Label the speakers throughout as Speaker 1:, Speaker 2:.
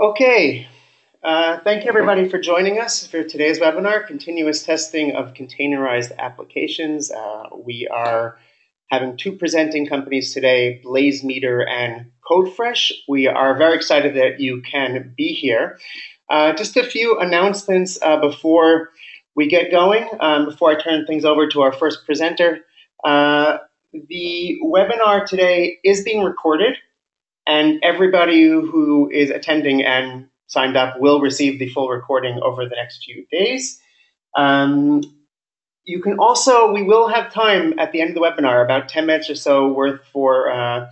Speaker 1: Okay, uh, thank you everybody for joining us for today's webinar, Continuous Testing of Containerized Applications. Uh, we are having two presenting companies today, BlazeMeter and CodeFresh. We are very excited that you can be here. Uh, just a few announcements uh, before we get going, um, before I turn things over to our first presenter. Uh, the webinar today is being recorded and everybody who is attending and signed up will receive the full recording over the next few days. Um, you can also, we will have time at the end of the webinar, about 10 minutes or so worth for uh,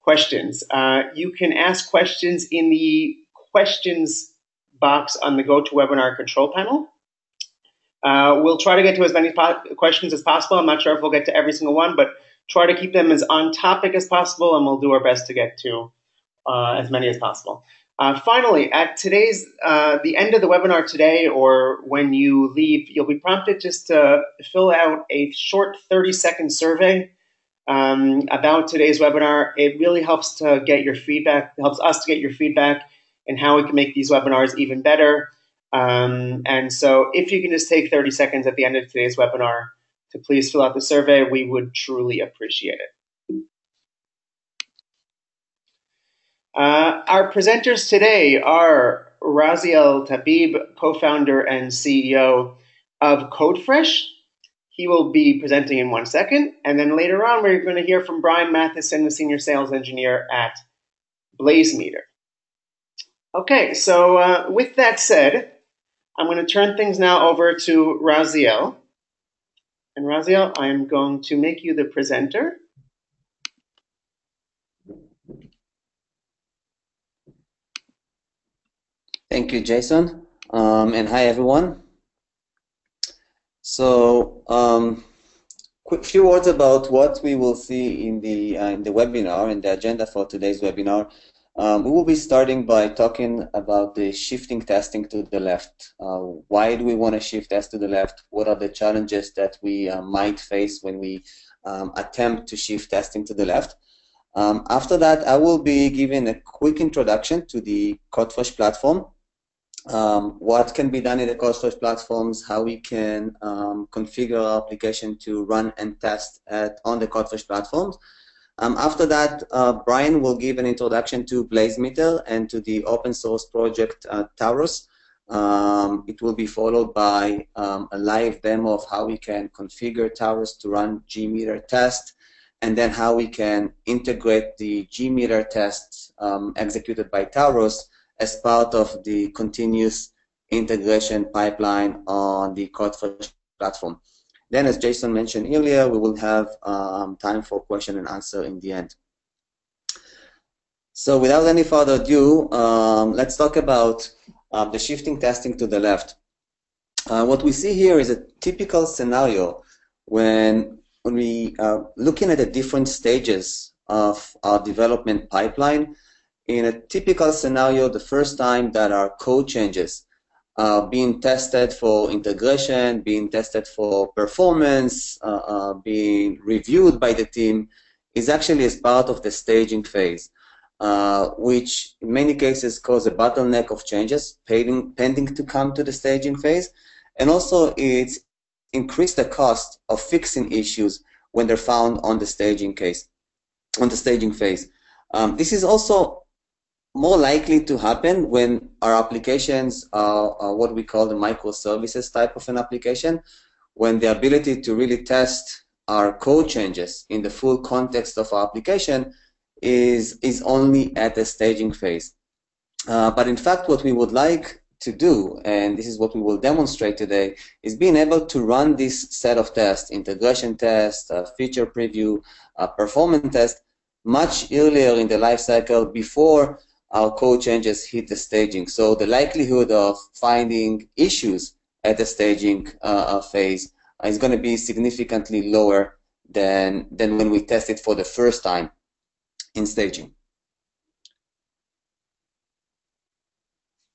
Speaker 1: questions. Uh, you can ask questions in the questions box on the GoToWebinar control panel. Uh, we'll try to get to as many questions as possible. I'm not sure if we'll get to every single one, but try to keep them as on topic as possible, and we'll do our best to get to uh, as many as possible. Uh, finally, at today's uh, the end of the webinar today, or when you leave, you'll be prompted just to fill out a short 30-second survey um, about today's webinar. It really helps to get your feedback, helps us to get your feedback, and how we can make these webinars even better. Um, and so, if you can just take 30 seconds at the end of today's webinar to please fill out the survey, we would truly appreciate it. Uh, our presenters today are Raziel Tabib, co-founder and CEO of CodeFresh. He will be presenting in one second, and then later on we're going to hear from Brian Matheson, the senior sales engineer at BlazeMeter. Okay, so uh, with that said, I'm going to turn things now over to Raziel. And Raziel, I'm going to make you the presenter.
Speaker 2: Thank you, Jason. Um, and hi, everyone. So, um, quick few words about what we will see in the uh, in the webinar and the agenda for today's webinar. Um, we will be starting by talking about the shifting testing to the left. Uh, why do we want to shift test to the left? What are the challenges that we uh, might face when we um, attempt to shift testing to the left? Um, after that, I will be giving a quick introduction to the CodeFresh platform um, what can be done in the CodeFresh platforms, how we can um, configure our application to run and test at, on the CodeFresh platforms. Um, after that, uh, Brian will give an introduction to BlazeMeter and to the open source project uh, Taurus. Um, it will be followed by um, a live demo of how we can configure Taurus to run JMeter test, and then how we can integrate the JMeter tests um, executed by Taurus as part of the continuous integration pipeline on the CodeFresh platform. Then, as Jason mentioned earlier, we will have um, time for question and answer in the end. So without any further ado, um, let's talk about uh, the shifting testing to the left. Uh, what we see here is a typical scenario when, when we are looking at the different stages of our development pipeline, in a typical scenario, the first time that our code changes are being tested for integration, being tested for performance, uh, uh, being reviewed by the team, is actually as part of the staging phase, uh, which in many cases cause a bottleneck of changes pending, pending to come to the staging phase. And also it's increased the cost of fixing issues when they're found on the staging case, on the staging phase. Um, this is also more likely to happen when our applications are, are, what we call the microservices type of an application, when the ability to really test our code changes in the full context of our application is, is only at the staging phase. Uh, but in fact, what we would like to do, and this is what we will demonstrate today, is being able to run this set of tests, integration test, uh, feature preview, uh, performance test, much earlier in the lifecycle before our code changes hit the staging. So the likelihood of finding issues at the staging uh, uh phase is going to be significantly lower than, than when we test it for the first time in staging.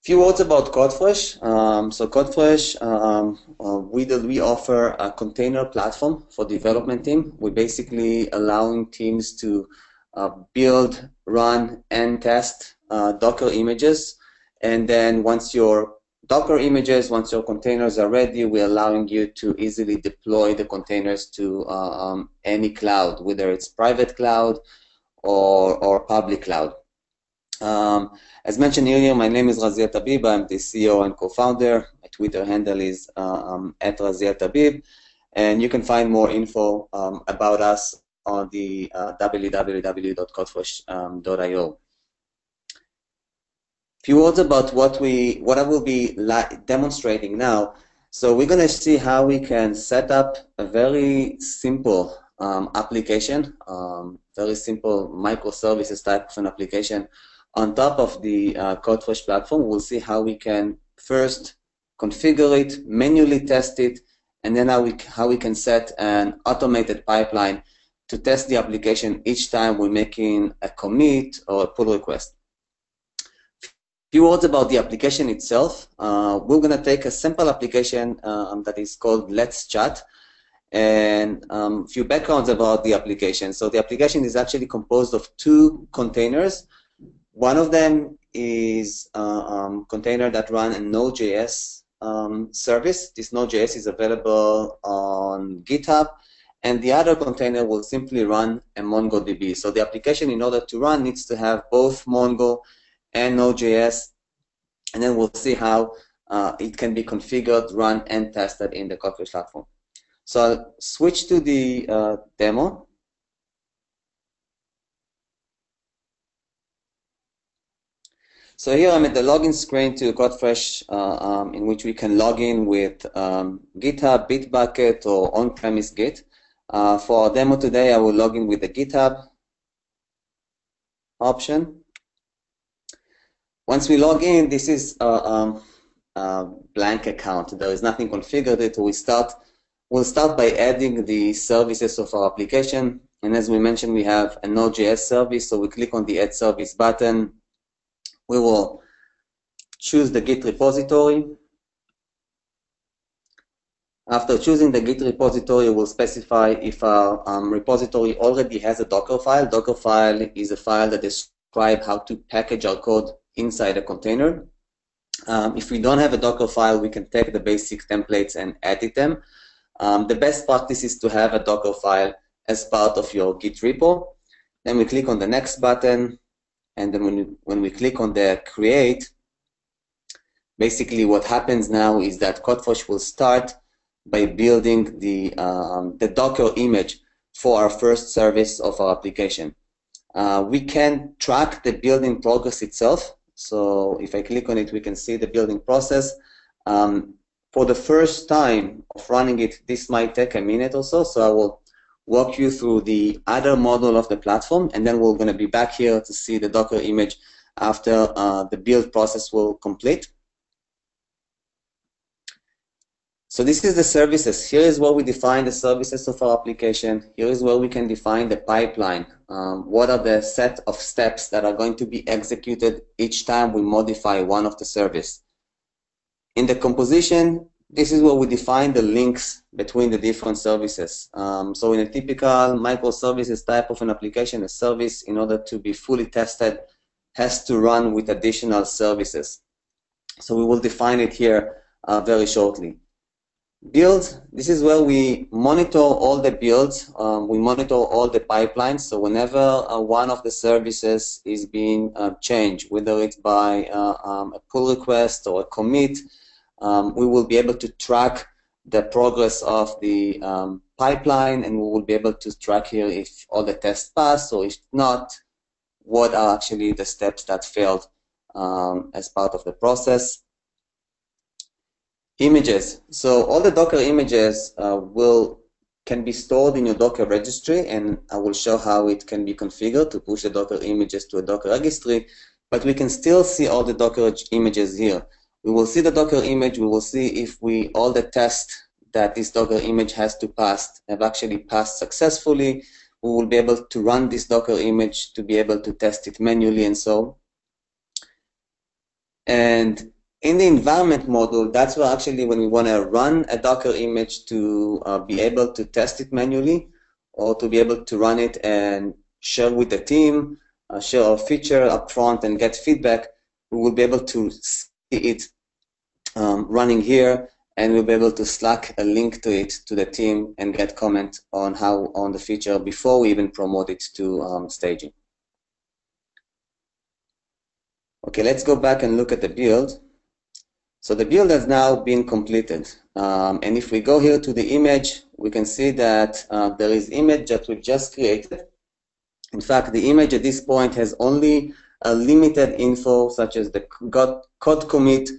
Speaker 2: few words about CodeFresh. Um, so CodeFresh, um, uh, we, we offer a container platform for development team. We're basically allowing teams to uh, build, run, and test uh, Docker images And then once your Docker images, once your containers are ready, we're allowing you to easily deploy the containers to uh, um, any cloud, whether it's private cloud or, or public cloud. Um, as mentioned earlier, my name is Raziel Tabib. I'm the CEO and co-founder. My Twitter handle is uh, um, at Raziel Tabib. And you can find more info um, about us on the uh, few words about what we what I will be demonstrating now. So we're going to see how we can set up a very simple um, application, um, very simple microservices type of an application on top of the uh, CodeFresh platform. We'll see how we can first configure it, manually test it, and then how we, how we can set an automated pipeline to test the application each time we're making a commit or a pull request few words about the application itself. Uh, we're going to take a simple application um, that is called Let's Chat and a um, few backgrounds about the application. So the application is actually composed of two containers. One of them is a um, container that run a Node.js um, service. This Node.js is available on GitHub, and the other container will simply run a MongoDB. So the application, in order to run, needs to have both Mongo and Node.js, and then we'll see how uh, it can be configured, run, and tested in the CodeFresh platform. So I'll switch to the uh, demo. So here I'm at the login screen to CodeFresh, uh, um, in which we can log in with um, GitHub, Bitbucket, or on-premise Git. Uh, for our demo today, I will log in with the GitHub option. Once we log in, this is a, um, a blank account. There is nothing configured. It we start. We'll start by adding the services of our application. And as we mentioned, we have a Node.js service. So we click on the Add Service button. We will choose the Git repository. After choosing the Git repository, we'll specify if our um, repository already has a Docker file. Docker file is a file that describes how to package our code inside a container. Um, if we don't have a Docker file, we can take the basic templates and edit them. Um, the best practice is to have a Docker file as part of your Git repo. Then we click on the next button, and then when we, when we click on the create, basically what happens now is that CodeFresh will start by building the, um, the Docker image for our first service of our application. Uh, we can track the building progress itself. So if I click on it, we can see the building process. Um, for the first time of running it, this might take a minute or so, so I will walk you through the other model of the platform, and then we're going to be back here to see the Docker image after uh, the build process will complete. So this is the services. Here is where we define the services of our application. Here is where we can define the pipeline. Um, what are the set of steps that are going to be executed each time we modify one of the service. In the composition, this is where we define the links between the different services. Um, so in a typical microservices type of an application, a service, in order to be fully tested, has to run with additional services. So we will define it here uh, very shortly. Build, this is where we monitor all the builds. Um, we monitor all the pipelines. So whenever uh, one of the services is being uh, changed, whether it's by uh, um, a pull request or a commit, um, we will be able to track the progress of the um, pipeline and we will be able to track here if all the tests pass or if not, what are actually the steps that failed um, as part of the process. Images. So all the Docker images uh, will can be stored in your Docker registry, and I will show how it can be configured to push the Docker images to a Docker registry. But we can still see all the Docker images here. We will see the Docker image. We will see if we all the tests that this Docker image has to pass have actually passed successfully. We will be able to run this Docker image to be able to test it manually and so. And in the environment module, that's where actually when we want to run a Docker image to uh, be able to test it manually or to be able to run it and share with the team, uh, share a feature up front and get feedback, we will be able to see it um, running here, and we'll be able to Slack a link to it to the team and get comment on how on the feature before we even promote it to um, staging. Okay, let's go back and look at the build. So the build has now been completed. Um, and if we go here to the image, we can see that uh, there is image that we've just created. In fact, the image at this point has only a limited info, such as the code commit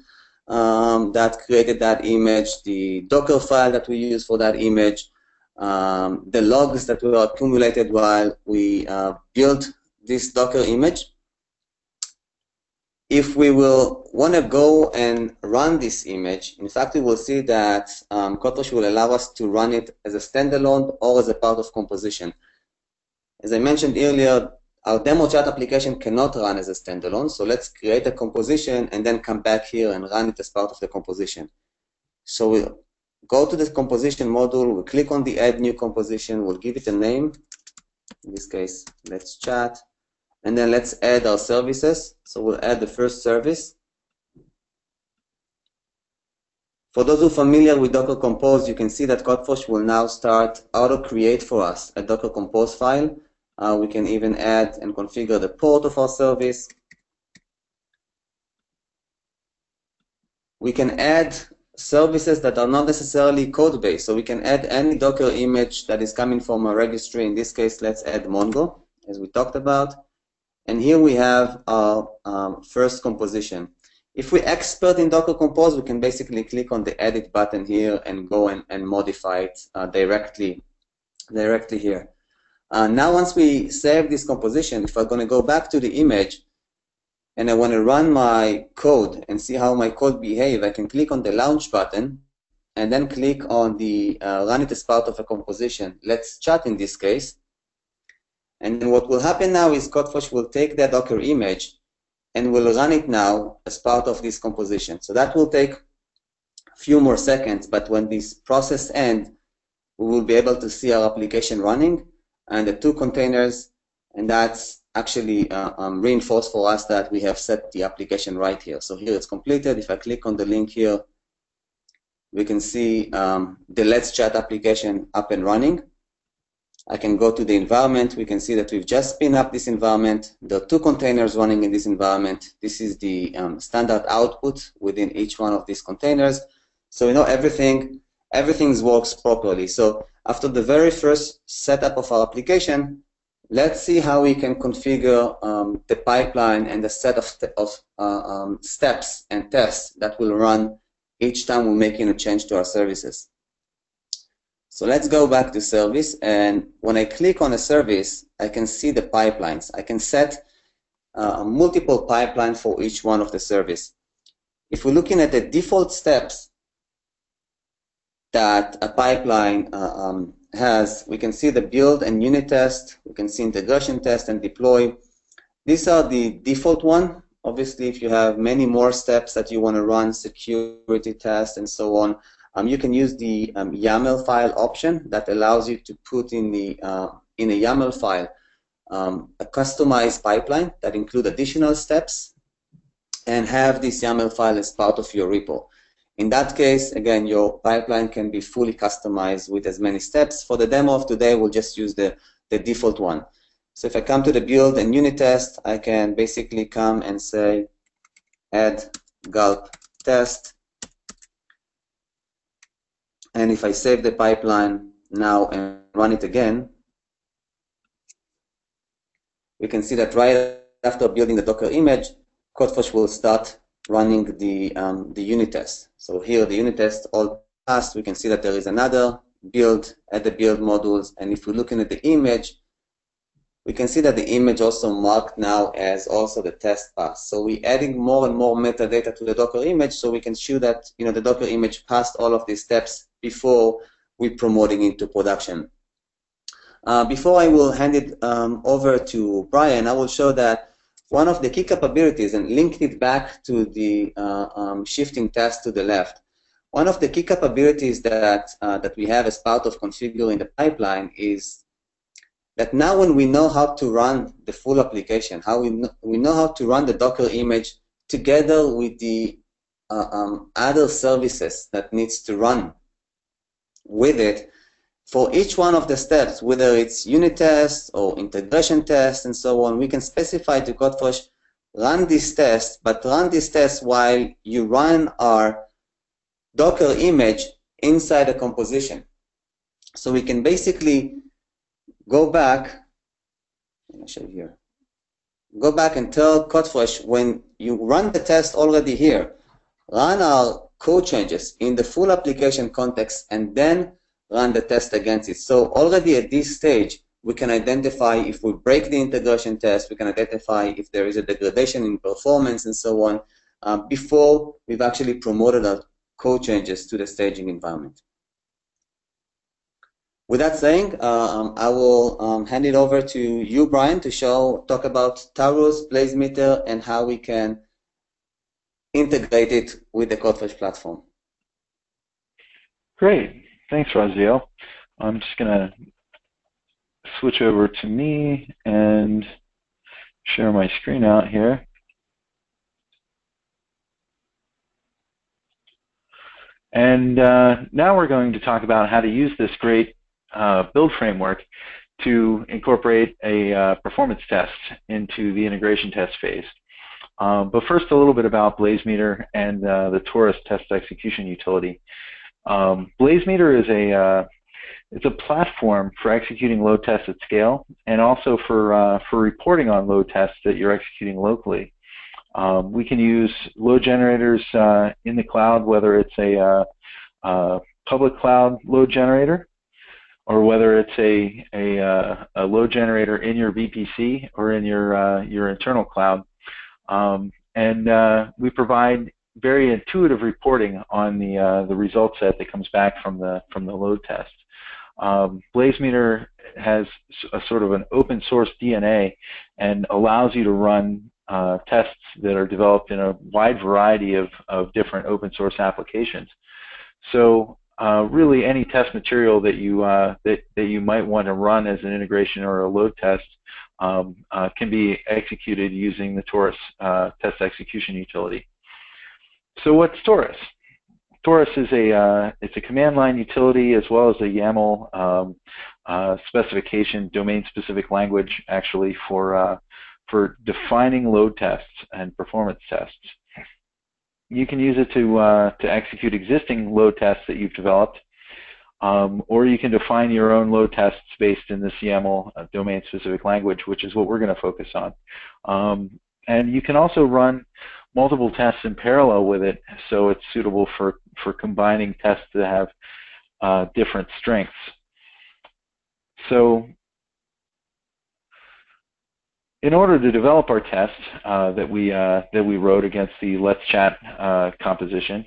Speaker 2: um, that created that image, the Docker file that we use for that image, um, the logs that were accumulated while we uh, built this Docker image if we will want to go and run this image, in fact, we will see that um, will allow us to run it as a standalone or as a part of composition. As I mentioned earlier, our demo chat application cannot run as a standalone, so let's create a composition and then come back here and run it as part of the composition. So we'll go to the composition module, we'll click on the add new composition, we'll give it a name. In this case, let's chat. And then let's add our services. So we'll add the first service. For those who are familiar with Docker Compose, you can see that CodeFresh will now start auto-create for us a Docker Compose file. Uh, we can even add and configure the port of our service. We can add services that are not necessarily code-based. So we can add any Docker image that is coming from a registry. In this case, let's add Mongo, as we talked about. And here we have our um, first composition. If we expert in Docker Compose, we can basically click on the edit button here and go and, and modify it uh, directly, directly here. Uh, now once we save this composition, if I'm going to go back to the image and I want to run my code and see how my code behave, I can click on the launch button and then click on the uh, run it as part of a composition. Let's chat in this case. And what will happen now is CodeFresh will take that Docker image and will run it now as part of this composition. So that will take a few more seconds, but when this process ends, we will be able to see our application running and the two containers, and that's actually uh, um, reinforced for us that we have set the application right here. So here it's completed. If I click on the link here, we can see um, the Let's Chat application up and running. I can go to the environment. We can see that we've just spin up this environment. There are two containers running in this environment. This is the um, standard output within each one of these containers. So we know everything, everything works properly. So after the very first setup of our application, let's see how we can configure um, the pipeline and the set of, of uh, um, steps and tests that will run each time we're making a change to our services. So let's go back to service. And when I click on a service, I can see the pipelines. I can set uh, multiple pipelines for each one of the service. If we're looking at the default steps that a pipeline uh, um, has, we can see the build and unit test. We can see integration test and deploy. These are the default one. Obviously, if you have many more steps that you want to run, security test and so on, um, you can use the um, YAML file option that allows you to put in the uh, in a YAML file um, a customized pipeline that include additional steps and have this YAML file as part of your repo. In that case, again, your pipeline can be fully customized with as many steps. For the demo of today, we'll just use the, the default one. So if I come to the build and unit test, I can basically come and say add gulp test and if I save the pipeline now and run it again, we can see that right after building the Docker image, CodeFresh will start running the, um, the unit test. So here the unit test all passed. We can see that there is another build at the build modules. And if we're looking at the image, we can see that the image also marked now as also the test pass. So we're adding more and more metadata to the Docker image so we can show that you know the Docker image passed all of these steps before we're promoting into production. Uh, before I will hand it um, over to Brian, I will show that one of the key capabilities and link it back to the uh, um, shifting test to the left. One of the key capabilities that, uh, that we have as part of configuring the pipeline is that now when we know how to run the full application, how we know, we know how to run the Docker image together with the uh, um, other services that needs to run with it for each one of the steps, whether it's unit tests or integration tests and so on, we can specify to CodeFresh, run this test, but run this test while you run our Docker image inside a composition. So we can basically go back, let me show you here, go back and tell CodeFresh when you run the test already here, run our code changes in the full application context and then run the test against it. So already at this stage, we can identify if we break the integration test, we can identify if there is a degradation in performance and so on uh, before we've actually promoted our code changes to the staging environment. With that saying, uh, um, I will um, hand it over to you, Brian, to show talk about Taurus, BlazeMeter, and how we can integrate it with the CodeFresh platform.
Speaker 3: Great. Thanks, Raziel. I'm just going to switch over to me and share my screen out here. And uh, now we're going to talk about how to use this great uh, build framework to incorporate a uh, performance test into the integration test phase. Um, but first, a little bit about BlazeMeter and uh, the Taurus test execution utility. Um, BlazeMeter is a uh, it's a platform for executing load tests at scale, and also for uh, for reporting on load tests that you're executing locally. Um, we can use load generators uh, in the cloud, whether it's a, uh, public cloud load generator, or whether it's a, a, uh, a, load generator in your VPC or in your your internal cloud. Um, and we provide very intuitive reporting on the uh, the result set that comes back from the from the load test. Um, BlazeMeter has a sort of an open source DNA and allows you to run uh, tests that are developed in a wide variety of, of different open source applications. So uh, really any test material that you uh, that, that you might want to run as an integration or a load test um, uh, can be executed using the Taurus uh, test execution utility. So what's Taurus? Taurus is a uh, it's a command line utility as well as a YAML um, specification, domain-specific language actually for for defining load tests and performance tests. You can use it to uh, to execute existing load tests that you've developed, um, or you can define your own load tests based in this YAML uh, domain-specific language, which is what we're going to focus on. Um, and you can also run multiple tests in parallel with it, so it's suitable for, for combining tests that have uh, different strengths. So in order to develop our test uh, that we uh, that we wrote against the Let's Chat uh, composition,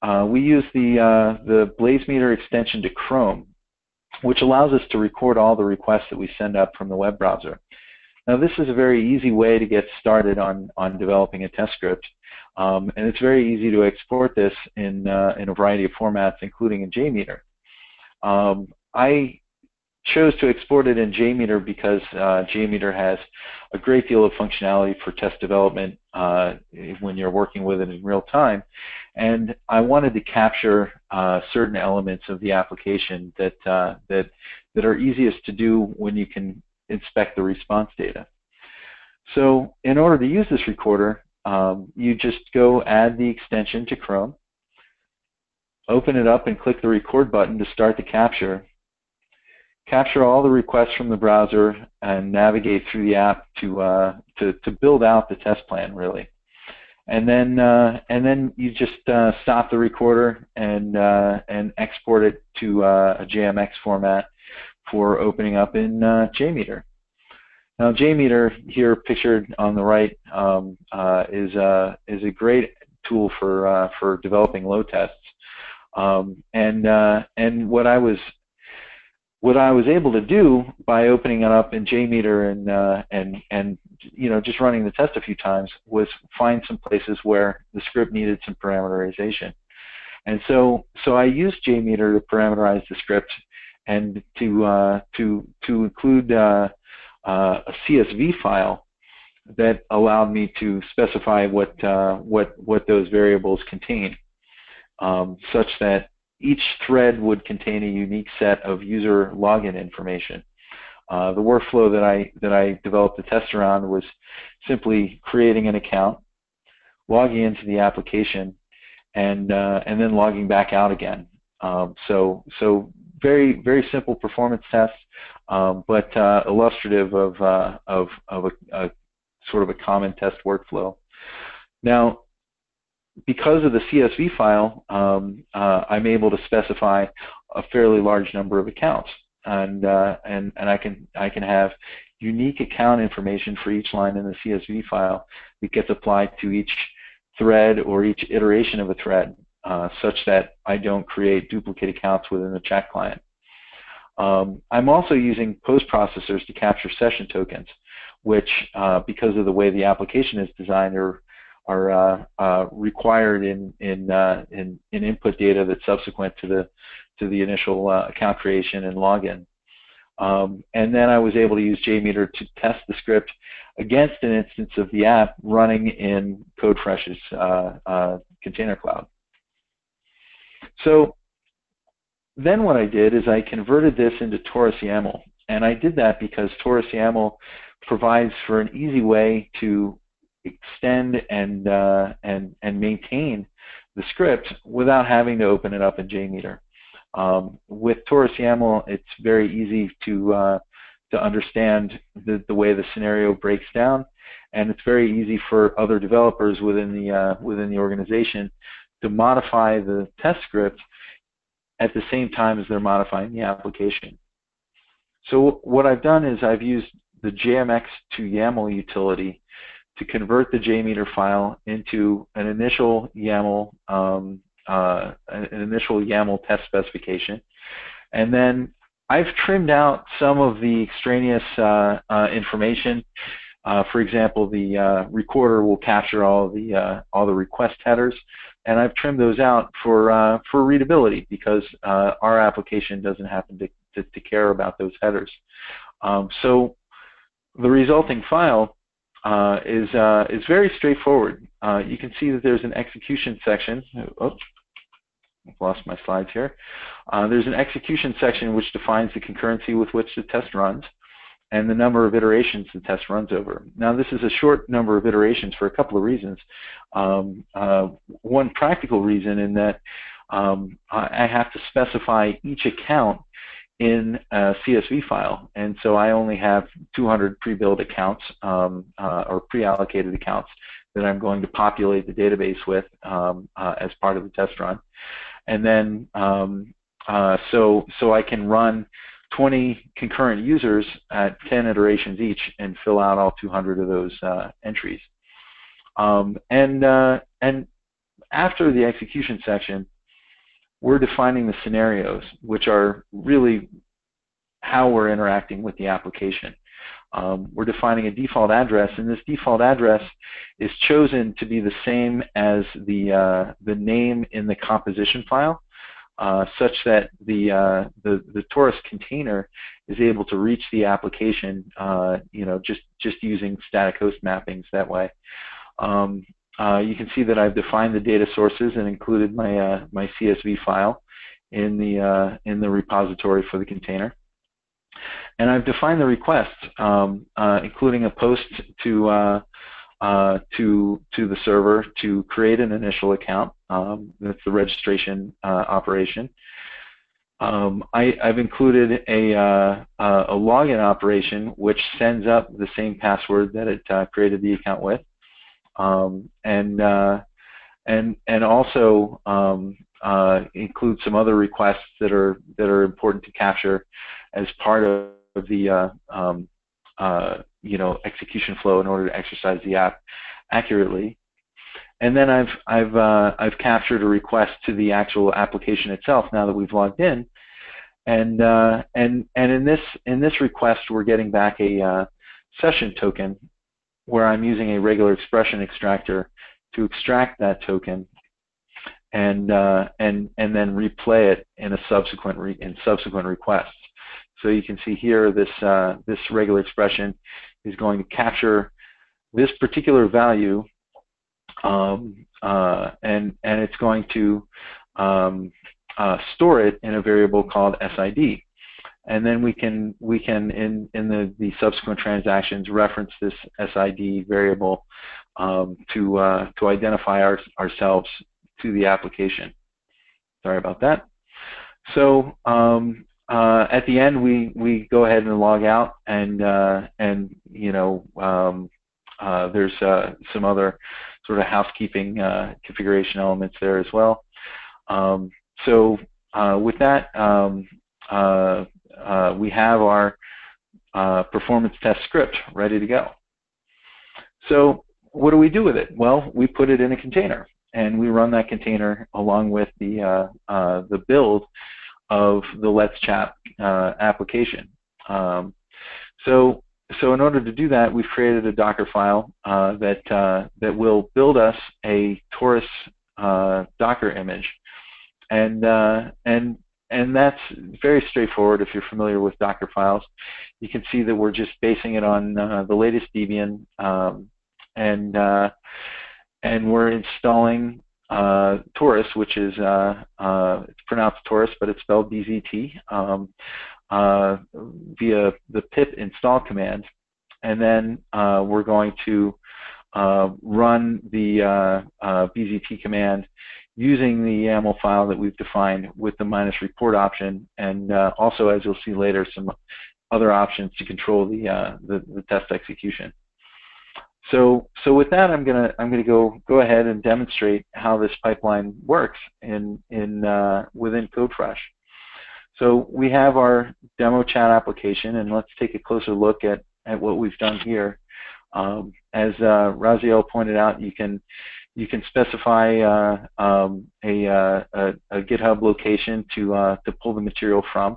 Speaker 3: uh, we use the uh, the BlazeMeter extension to Chrome, which allows us to record all the requests that we send up from the web browser. Now this is a very easy way to get started on, on developing a test script. Um, and it's very easy to export this in, uh, in a variety of formats, including in JMeter. Um, I chose to export it in JMeter because uh, JMeter has a great deal of functionality for test development uh, when you're working with it in real time. And I wanted to capture uh, certain elements of the application that, uh, that, that are easiest to do when you can inspect the response data. So in order to use this recorder, um, you just go add the extension to Chrome, open it up and click the record button to start the capture. Capture all the requests from the browser and navigate through the app to, uh, to, to build out the test plan really. And then, uh, and then you just uh, stop the recorder and, uh, and export it to uh, a JMX format for opening up in uh, JMeter. Now, JMeter here pictured on the right um, is uh, is a great tool for for developing load tests. Um, and and what I was what I was able to do by opening it up in JMeter and uh, and and you know just running the test a few times was find some places where the script needed some parameterization. And so so I used JMeter to parameterize the script and to uh, to to include uh, uh, a CSV file that allowed me to specify what uh, what what those variables contain, um, such that each thread would contain a unique set of user login information. Uh, the workflow that I that I developed the test around was simply creating an account, logging into the application, and uh, and then logging back out again. Um, so so very very simple performance test, um, but uh, illustrative of uh, of of a, a, sort of a common test workflow. Now, because of the CSV file, um, uh, I'm able to specify a fairly large number of accounts, and uh, and and I can I can have unique account information for each line in the CSV file that gets applied to each thread or each iteration of a thread uh, such that I don't create duplicate accounts within the chat client. Um, I'm also using post processors to capture session tokens, which, uh, because of the way the application is designed, are are uh, uh required in in, uh, in, in input data that's subsequent to the to the initial uh, account creation and login. Um, and then I was able to use JMeter to test the script against an instance of the app running in CodeFresh's uh, uh, container cloud. So then what I did is I converted this into Taurus YAML. And I did that because Taurus YAML provides for an easy way to extend and, uh, and, and maintain the script without having to open it up in JMeter. Um, with Taurus YAML, it's very easy to uh, to understand the, the way the scenario breaks down, and it's very easy for other developers within the uh, within the organization to modify the test script at the same time as they're modifying the application. So what I've done is I've used the JMX to YAML utility to convert the JMeter file into an initial YAML um, uh, an initial YAML test specification. And then I've trimmed out some of the extraneous uh, uh, information. Uh, for example, the uh, recorder will capture all the uh, all the request headers, and I've trimmed those out for for readability because our application doesn't happen to, to, to care about those headers. Um, so the resulting file uh, is uh, is very straightforward. Uh, you can see that there's an execution section. Oops, I've lost my slides here. Uh, there's an execution section which defines the concurrency with which the test runs and the number of iterations the test runs over. Now this is a short number of iterations for a couple of reasons. Um, uh, one practical reason in that um, I have to specify each account in a CSV file, and so I only have 200 pre-built accounts um, uh, or pre-allocated accounts that I'm going to populate the database with um, uh, as part of the test run and then um, uh, so so I can run 20 concurrent users at 10 iterations each and fill out all 200 of those uh, entries. Um, and uh, and after the execution section, we're defining the scenarios, which are really how we're interacting with the application. Um, we're defining a default address, and this default address is chosen to be the same as the uh, the name in the composition file, uh, such that the, uh, the the Taurus container is able to reach the application, uh, you know, just just using static host mappings that way. Um, uh, you can see that I've defined the data sources and included my uh, my CSV file in the in the repository for the container. And I've defined the request, um, uh, including a post to uh, uh, to to the server to create an initial account. Um, that's the registration uh, operation. Um, I, have included a, uh, a login operation which sends up the same password that it uh, created the account with, um, and and and also um, include some other requests that are that are important to capture as part of the uh, um, uh, you know execution flow in order to exercise the app accurately. And then I've I've uh, I've captured a request to the actual application itself now that we've logged in, and uh, and and in this in this request we're getting back a uh, session token where I'm using a regular expression extractor to extract that token and uh, and and then replay it in a subsequent re in subsequent requests. So you can see here this, uh, this regular expression is going to capture this particular value, um, uh, and and it's going to um, uh, store it in a variable called SID. And then we can we can in in the the subsequent transactions reference this SID variable um, to uh, to identify our, ourselves to the application. Sorry about that. So um, uh, at the end, we we go ahead and log out, and uh, and you know um, uh, there's uh, some other sort of housekeeping uh, configuration elements there as well. Um, so with that, um, we have our performance test script ready to go. So what do we do with it? Well, we put it in a container, and we run that container along with the uh, uh, the build of the Let's Chat uh, application. Um, so so in order to do that, we've created a Docker file uh, that uh, that will build us a uh, Docker image, and and and that's very straightforward if you're familiar with Docker files. You can see that we're just basing it on the latest Debian. Um, and uh, and we're installing uh, Taurus, which is uh, uh it's pronounced Taurus, but it's spelled BZT um, uh, via the pip install command, and then uh, we're going to run the BZT command using the YAML file that we've defined with the minus report option, and also, as you'll see later, some other options to control the, the, the test execution. So, so with that, I'm gonna I'm gonna go go ahead and demonstrate how this pipeline works in in uh, within CodeFresh. So we have our demo chat application, and let's take a closer look at at what we've done here. Um, as uh, Raziel pointed out, you can you can specify uh, um, a, uh, a, a, GitHub location to uh, to pull the material from.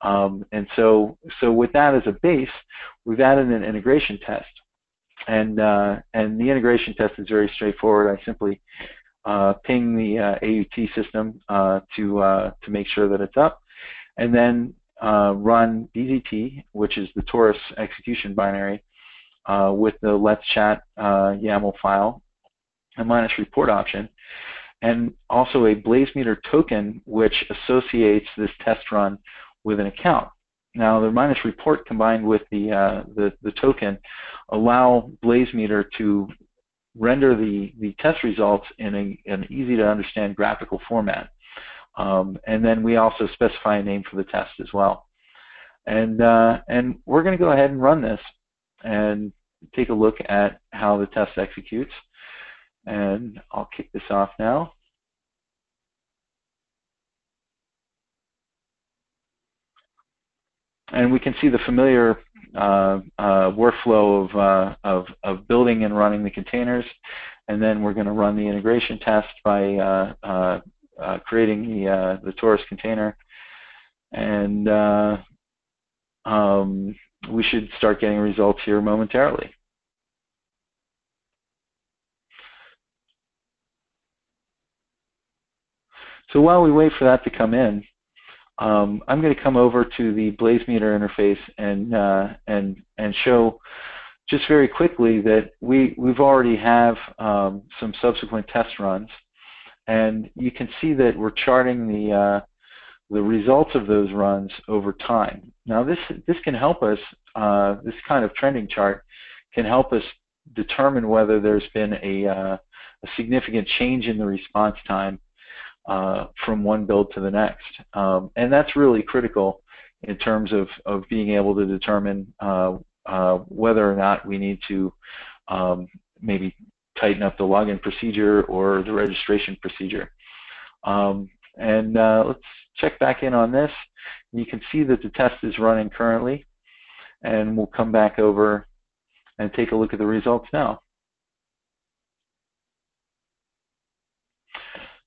Speaker 3: Um, and so so with that as a base, we've added an integration test. And, uh, and the integration test is very straightforward. I simply uh, ping the uh, AUT system to, to make sure that it's up, and then run BZT, which is the Taurus execution binary, with the Let's Chat YAML file, a minus report option, and also a BlazeMeter token which associates this test run with an account. Now, the minus report combined with the, uh, the, the, token allow BlazeMeter to render the, the test results in a, an easy to understand graphical format. Um, and then we also specify a name for the test as well. And, uh, and we're going to go ahead and run this and take a look at how the test executes. And I'll kick this off now. and we can see the familiar uh, uh, workflow of, uh, of, of, building and running the containers. And then we're going to run the integration test by uh, uh, uh, creating the, the Taurus container. And um, we should start getting results here momentarily. So while we wait for that to come in, um, I'm going to come over to the BlazeMeter interface and uh, and and show just very quickly that we we've already have um, some subsequent test runs, and you can see that we're charting the uh, the results of those runs over time. Now this this can help us. Uh, this kind of trending chart can help us determine whether there's been a, uh, a significant change in the response time uh, from one build to the next. Um, and that's really critical in terms of, of being able to determine uh, uh, whether or not we need to um, maybe tighten up the login procedure or the registration procedure. Um, and uh, let's check back in on this. You can see that the test is running currently, and we'll come back over and take a look at the results now.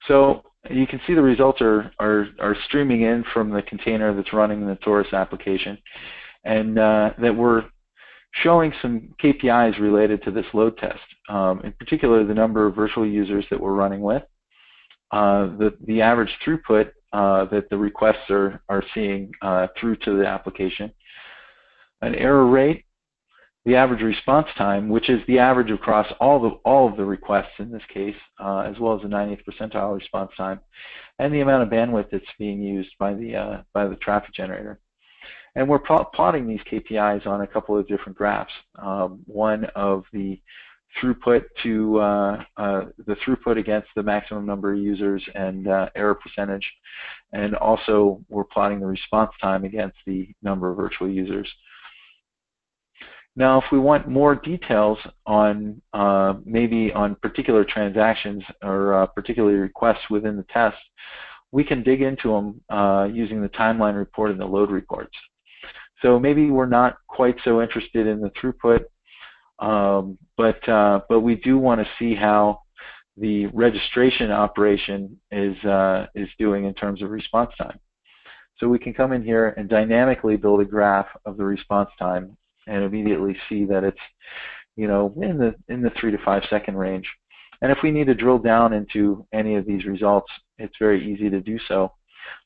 Speaker 3: So you can see the results are, are, are streaming in from the container that's running the Taurus application, and uh, that we're showing some KPIs related to this load test. Um, in particular, the number of virtual users that we're running with, uh, the, the average throughput uh, that the requests are, are seeing uh, through to the application, an error rate, the average response time, which is the average across all the all of the requests in this case, uh, as well as the 90th percentile response time, and the amount of bandwidth that's being used by the uh, by the traffic generator. And we're plotting these KPIs on a couple of different graphs. Um, one of the throughput to uh, uh, the throughput against the maximum number of users and uh, error percentage, and also we're plotting the response time against the number of virtual users. Now, if we want more details on uh, maybe on particular transactions or uh, particular requests within the test, we can dig into them uh, using the timeline report and the load reports. So maybe we're not quite so interested in the throughput, um, but uh, but we do want to see how the registration operation is uh, is doing in terms of response time. So we can come in here and dynamically build a graph of the response time and immediately see that it's you know in the in the three to five second range. And if we need to drill down into any of these results, it's very easy to do so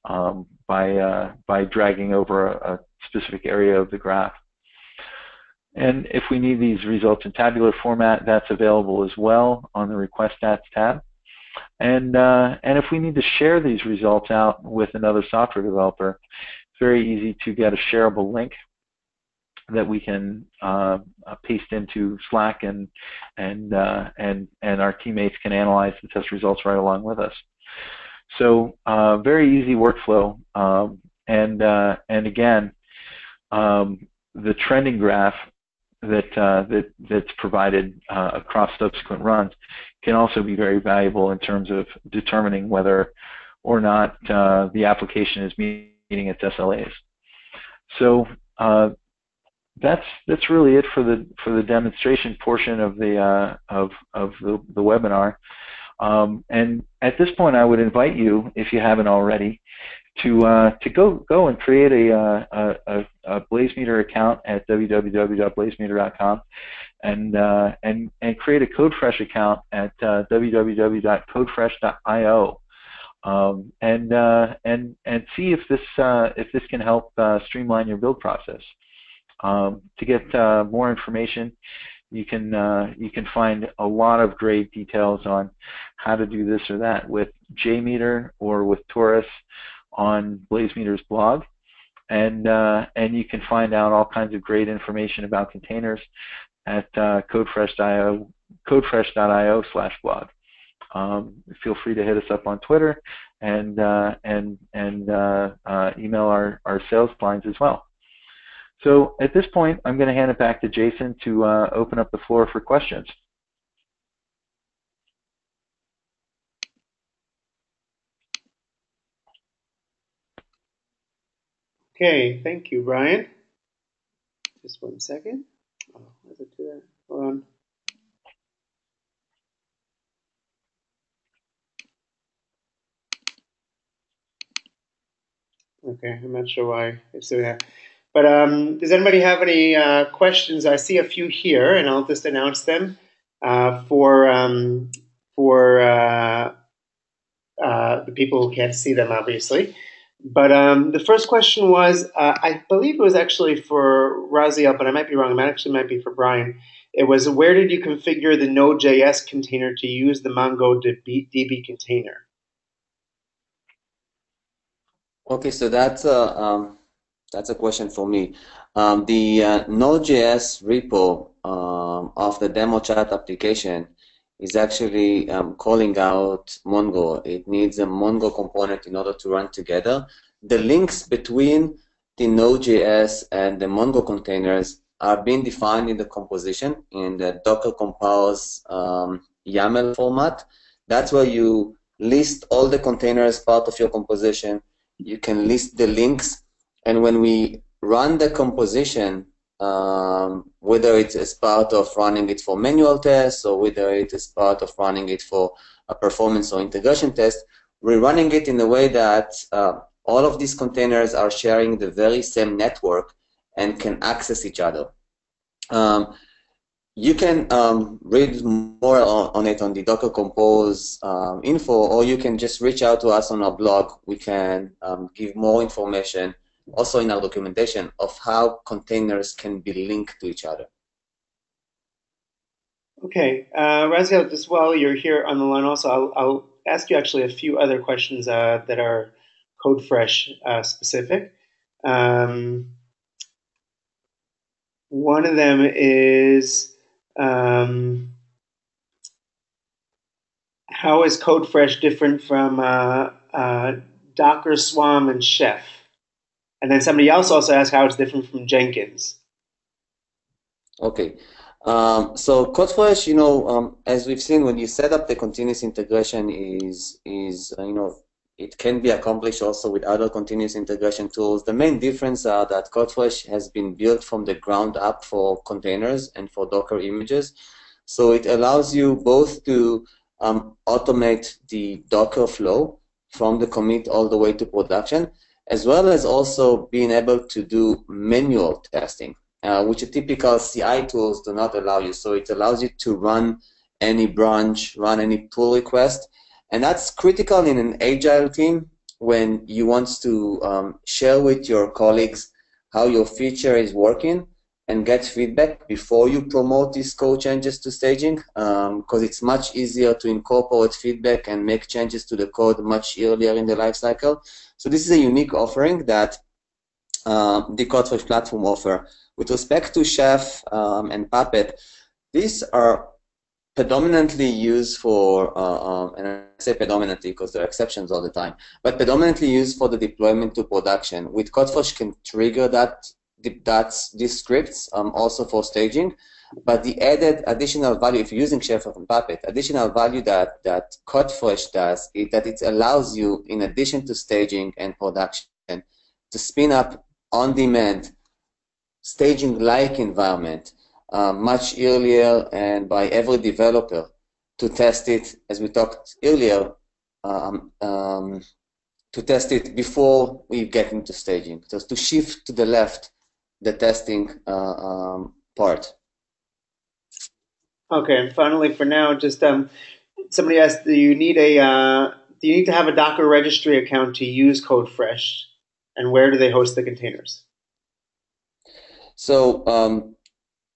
Speaker 3: um, by uh, by dragging over a, a specific area of the graph. And if we need these results in tabular format, that's available as well on the Request Stats tab. And, uh, and if we need to share these results out with another software developer, it's very easy to get a shareable link that we can uh, uh, paste into Slack and and uh, and and our teammates can analyze the test results right along with us. So uh, very easy workflow, um, and uh, and again, um, the trending graph that uh, that that's provided across subsequent runs can also be very valuable in terms of determining whether or not the application is meeting its SLAs. So uh, that's that's really it for the for the demonstration portion of the uh, of of the, the webinar. Um, and at this point, I would invite you, if you haven't already, to uh, to go go and create a, uh, a, a BlazeMeter account at www.blazemeter.com, and uh, and and create a CodeFresh account at uh, www.codefresh.io. Um, and uh, and and see if this if this can help streamline your build process. Um, to get uh, more information, you can uh, you can find a lot of great details on how to do this or that with JMeter or with Taurus on BlazeMeter's blog, and uh, and you can find out all kinds of great information about containers at uh, codefresh.io codefresh.io slash blog. Um, feel free to hit us up on Twitter and uh, and and uh, email our, our sales lines as well. So at this point, I'm going to hand it back to Jason to uh, open up the floor for questions.
Speaker 1: Okay, thank you, Brian. Just one second. Oh? Hold on. Okay, I'm not sure why it's doing that. But um, does anybody have any uh, questions? I see a few here, and I'll just announce them uh, for um, for uh, uh the people who can't see them, obviously. But um, the first question was, uh, I believe it was actually for Raziel, but I might be wrong. It actually might be for Brian. It was, where did you configure the Node.js container to use the MongoDB container?
Speaker 2: Okay, so that's uh, um, that's a question for me. Um, the uh, Node.js repo um, of the demo chat application is actually um, calling out Mongo. It needs a Mongo component in order to run together. The links between the Node.js and the Mongo containers are being defined in the composition in the Docker Compose um, YAML format. That's where you list all the containers part of your composition. You can list the links and when we run the composition, um, whether it's as part of running it for manual tests or whether it is part of running it for a performance or integration test, we're running it in a way that uh, all of these containers are sharing the very same network and can access each other. Um, you can um, read more on, on, it on the Docker Compose um, info, or you can just reach out to us on our blog. We can um, give more information also in our documentation of how containers can be linked to each other.
Speaker 1: Okay, uh, Raziel, just while you're here on the line, also, I'll, I'll ask you actually a few other questions uh, that are CodeFresh uh, specific. Um, one of them is um, how is CodeFresh different from uh, uh, Docker, Swarm, and Chef? And then somebody else also asked how it's different from Jenkins.
Speaker 2: Okay. Um, so CodeFresh, you know, um, as we've seen, when you set up the continuous integration, is is uh, you know it can be accomplished also with other continuous integration tools. The main difference are that CodeFresh has been built from the ground up for containers and for Docker images. So it allows you both to um, automate the Docker flow from the commit all the way to production, as well as also being able to do manual testing, uh, which typical CI tools do not allow you. So it allows you to run any branch, run any pull request, and that's critical in an agile team when you want to um, share with your colleagues how your feature is working and get feedback before you promote these code changes to staging because um, it's much easier to incorporate feedback and make changes to the code much earlier in the lifecycle. So this is a unique offering that uh, the CodeFresh platform offer. With respect to Chef um, and Puppet, these are predominantly used for, uh, um, and I say predominantly because there are exceptions all the time, but predominantly used for the deployment to production. With CodeFresh can trigger that that's these scripts um, also for staging. But the added additional value, if you're using Chef and Puppet, additional value that that CodeFresh does is that it allows you, in addition to staging and production, to spin up on demand staging-like environment uh, much earlier and by every developer to test it, as we talked earlier, um, um, to test it before we get into staging. So to shift to the left the testing uh, um, part.
Speaker 1: Okay, and finally, for now, just um, somebody asked, do you need a uh, do you need to have a Docker registry account to use CodeFresh, and where do they host the containers?
Speaker 2: So um,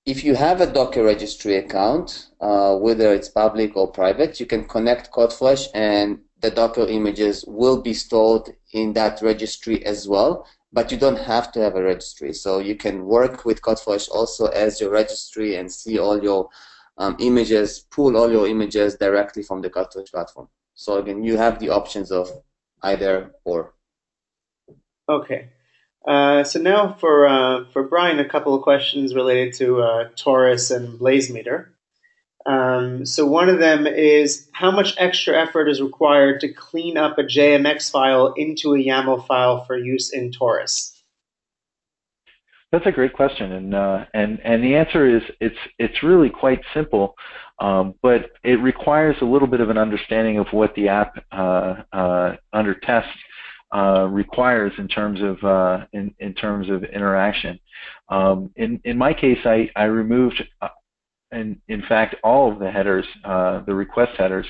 Speaker 2: if you have a Docker registry account, uh, whether it's public or private, you can connect CodeFresh and the Docker images will be stored in that registry as well but you don't have to have a registry. So you can work with CodeFresh also as your registry and see all your um, images, pull all your images directly from the CodeFresh platform. So again, you have the options of either or.
Speaker 1: Okay. Uh, so now for uh, for Brian, a couple of questions related to uh, Taurus and BlazeMeter. Um, so one of them is how much extra effort is required to clean up a JMX file into a YAML file for use in Taurus?
Speaker 3: That's a great question, and uh, and and the answer is it's it's really quite simple, um, but it requires a little bit of an understanding of what the app uh, uh, under test uh, requires in terms of uh, in, in terms of interaction. Um, in in my case, I I removed uh, and in fact all of the headers, uh, the request headers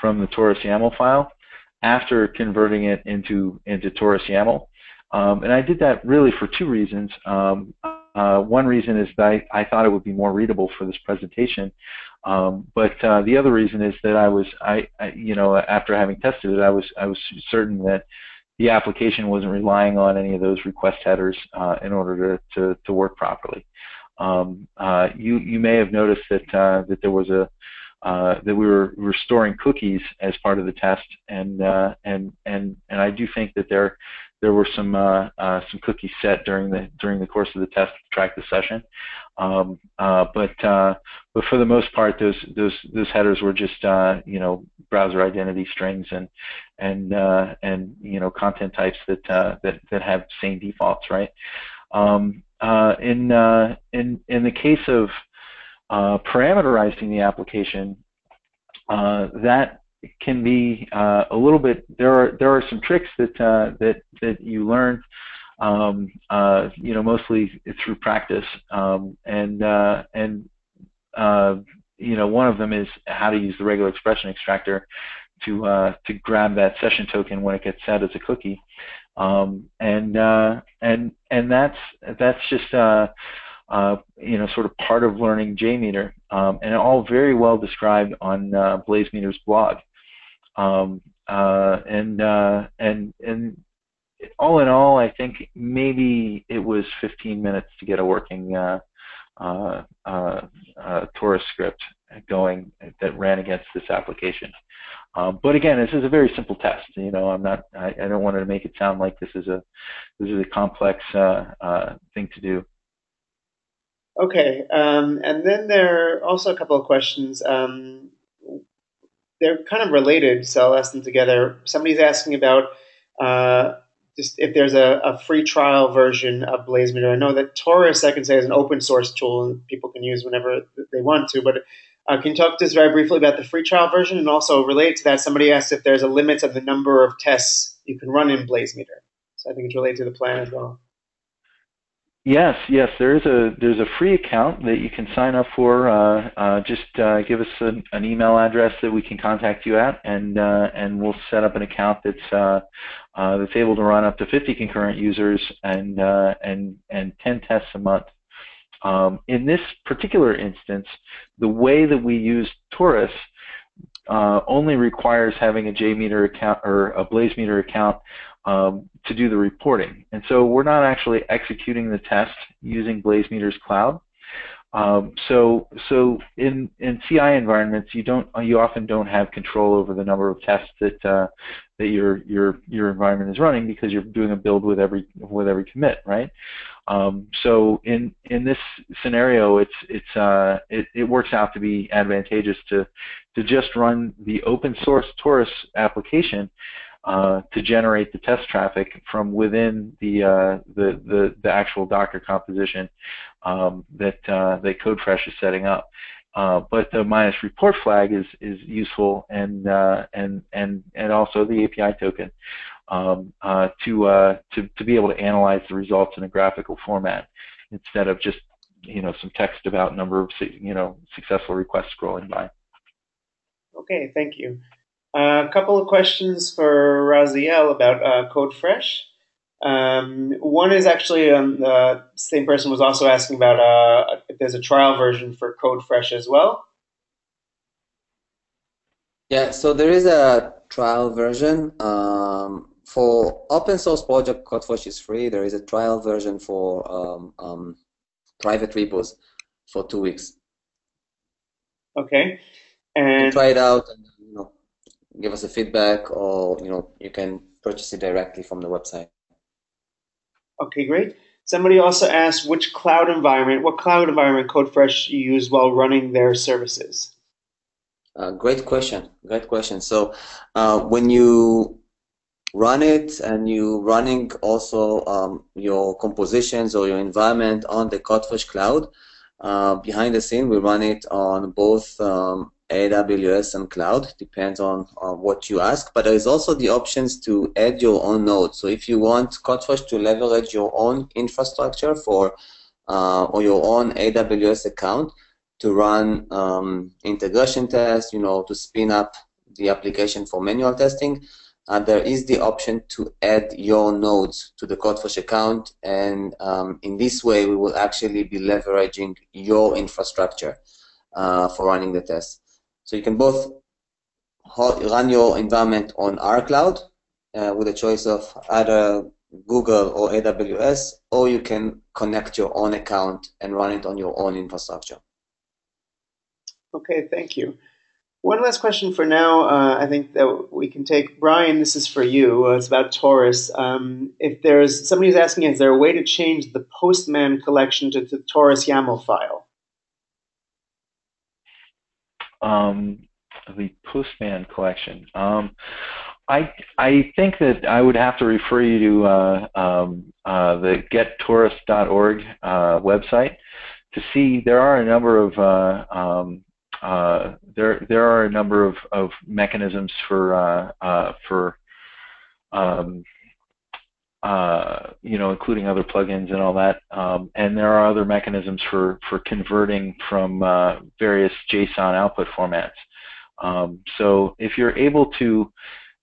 Speaker 3: from the Taurus YAML file after converting it into into Taurus YAML. Um, and I did that really for two reasons. Um, uh, one reason is that I, I, thought it would be more readable for this presentation, um, but uh, the other reason is that I was, I, I, you know, after having tested it, I was, I was certain that the application wasn't relying on any of those request headers uh, in order to, to, to work properly. Um, uh, you you may have noticed that uh, that there was a uh, that we were, we were storing cookies as part of the test, and uh, and and and I do think that there there were some uh, uh, some cookies set during the during the course of the test to track the session, um, but but for the most part, those those those headers were just you know browser identity strings and and and you know content types that that that have same defaults, right? Um, uh, in, uh, in, in the case of uh, parameterizing the application, uh, that can be uh, a little bit. There are there are some tricks that uh, that that you learn, um, you know, mostly through practice, um, and and you know, one of them is how to use the regular expression extractor to to grab that session token when it gets set as a cookie. Um, and uh, and and that's that's just uh, uh, you know, sort of part of learning JMeter, um, and all very well described on uh, BlazeMeter's blog. Um, uh, and uh, and and all in all, I think maybe it was 15 minutes to get a working uh, uh, uh, uh, script going that ran against this application. Um, but again, this is a very simple test. You know, I'm not. I, I, don't want to make it sound like this is a this is a complex uh, uh, thing to do.
Speaker 1: Okay, um, and then there are also a couple of questions. Um, they're kind of related, so I'll ask them together. Somebody's asking about uh, just if there's a, a, free trial version of BlazeMeter. I know that Taurus, I can say, is an open source tool and people can use whenever they want to. But uh, can you talk to us very briefly about the free trial version? And also related to that, somebody asked if there's a limit of the number of tests you can run in BlazeMeter. So I think it's related to the plan as well.
Speaker 3: Yes, yes, there is a there's a free account that you can sign up for. Uh, uh, just uh, give us an, an, email address that we can contact you at, and uh, and we'll set up an account that's uh, uh, that's able to run up to 50 concurrent users and and and 10 tests a month. Um, in this particular instance, the way that we use Taurus only requires having a JMeter account or a BlazeMeter account um, to do the reporting. And so we're not actually executing the test using BlazeMeter's cloud. Um, so, so in in CI environments, you don't you often don't have control over the number of tests that uh, that your your your environment is running because you're doing a build with every with every commit, right? Um, so in in this scenario, it's it's uh, it, it works out to be advantageous to to just run the open source Taurus application uh, to generate the test traffic from within the uh, the, the, the actual Docker composition um, that uh, that CodeFresh is setting up. Uh, but the minus report flag is is useful and uh, and and and also the API token um, uh, to to to be able to analyze the results in a graphical format instead of just you know some text about number of you know successful requests scrolling by.
Speaker 1: Okay, thank you. Uh, a couple of questions for Raziel about uh, CodeFresh. Um, one is actually um, the same person was also asking about uh, if there's a trial version for CodeFresh as well.
Speaker 2: Yeah, so there is a trial version. Um, for open source project, CodeFresh is free. There is a trial version for um, um, private repos for two weeks.
Speaker 1: Okay. And
Speaker 2: try it out and give us a feedback or you know you can purchase it directly from the website.
Speaker 1: Okay, great. Somebody also asked which cloud environment, what cloud environment CodeFresh you use while running their services.
Speaker 2: Uh, great question. Great question. So uh, when you run it and you running also um, your compositions or your environment on the CodeFresh cloud, uh, behind the scene we run it on both um, AWS and cloud, depends on, on what you ask, but there is also the options to add your own node. So if you want CodeFresh to leverage your own infrastructure for uh, or your own AWS account to run um, integration tests, you know, to spin up the application for manual testing, uh, there is the option to add your nodes to the CodeFresh account, and um, in this way, we will actually be leveraging your infrastructure uh, for running the tests. So you can both run your environment on our cloud uh, with a choice of either Google or AWS, or you can connect your own account and run it on your own infrastructure.
Speaker 1: Okay, thank you. One last question for now. Uh, I think that we can take Brian. This is for you. Uh, it's about Taurus. Um, if there's somebody's asking, is there a way to change the Postman collection to the Taurus YAML file?
Speaker 3: Um, the Postman collection. Um, I I think that I would have to refer you to uh, um, uh, the gettaurus.org uh, website to see there are a number of uh, um, uh, there there are a number of, of mechanisms for uh, for um, uh, you know, including other plugins and all that. Um, and there are other mechanisms for, for converting from uh, various JSON output formats. Um, so if you're able to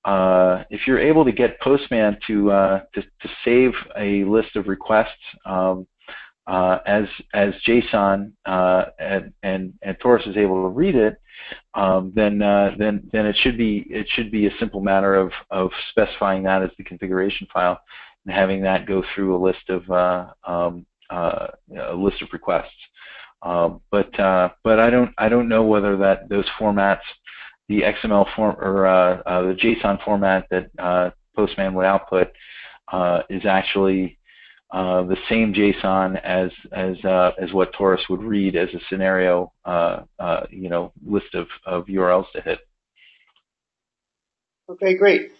Speaker 3: uh, if you're able to get Postman to, uh, to, to save a list of requests, um, uh, as as JSON and, and and Taurus is able to read it, um, then uh, then then it should be it should be a simple matter of of specifying that as the configuration file and having that go through a list of uh, um, uh, a list of requests. Um, but uh, but I don't I don't know whether that those formats, the XML form or the JSON format that Postman would output is actually uh, the same JSON as as uh, as what Taurus would read as a scenario, uh, uh, you know, list of, of URLs to hit.
Speaker 1: Okay, great.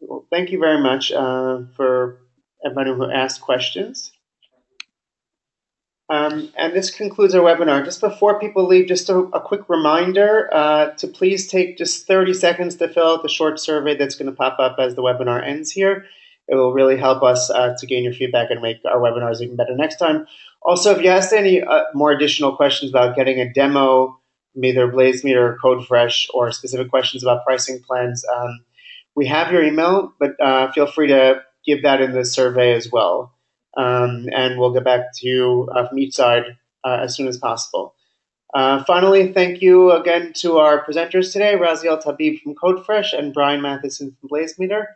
Speaker 1: Well, thank you very much uh, for everybody who asked questions. Um, and this concludes our webinar. Just before people leave, just a, a quick reminder to please take just 30 seconds to fill out the short survey that's going to pop up as the webinar ends here. It will really help us uh, to gain your feedback and make our webinars even better next time. Also, if you asked any uh, more additional questions about getting a demo either BlazeMeter or CodeFresh or specific questions about pricing plans, um, we have your email, but uh, feel free to give that in the survey as well. Um, and we'll get back to you uh, from each side uh, as soon as possible. Uh, finally, thank you again to our presenters today, Raziel Tabib from CodeFresh and Brian Matheson from BlazeMeter.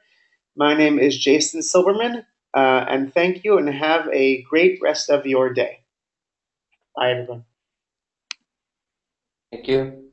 Speaker 1: My name is Jason Silberman, uh, and thank you, and have a great rest of your day. Bye, everyone.
Speaker 2: Thank you.